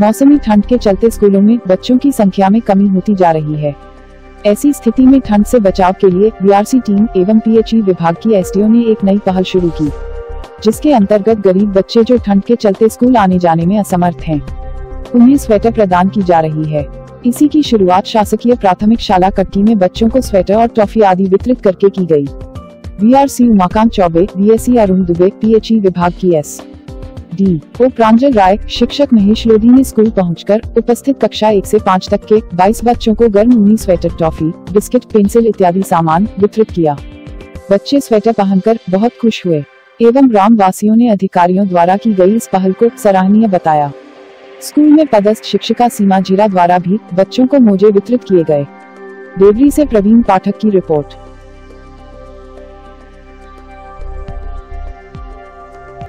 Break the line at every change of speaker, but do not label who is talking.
मौसमी ठंड के चलते स्कूलों में बच्चों की संख्या में कमी होती जा रही है। ऐसी स्थिति में ठंड से बचाव के लिए बीआरसी टीम एवं पीएचई विभाग की एसडीओ ने एक नई पहल शुरू की, जिसके अंतर्गत गरीब बच्चे जो ठंड के चलते स्कूल आने जाने में असमर्थ हैं, उन्हें स्वेटर प्रदान की जा रही है। इसी की शुरुआत शासकीय प्राथमिक शाला कट्टी में बच्चों को स्वेटर और टॉफी आदि वितरित करके की गई। B R C Umakant Choubey BSc Arun Dubey PHE विभाग की एस डी ओ प्रांजल राय, शिक्षक महेश लोधी ने स्कूल पहुंचकर उपस्थित कक्षा एक से पाँच तक के 22 बच्चों को गर्म ऊनी स्वेटर, टॉफी, बिस्किट, पेंसिल इत्यादि सामान वितरित किया। बच्चे स्वेटर पहनकर बहुत खुश हुए, एवं ग्राम वासियों ने अधिकारियों द्वारा की गई इस पहल को सराहनीय बताया। स्कूल में पदस्थ शिक्षिका सीमा जीरा द्वारा भी बच्चों को मोजे वितरित किए गए। देवरी से प्रवीण पाठक की रिपोर्ट।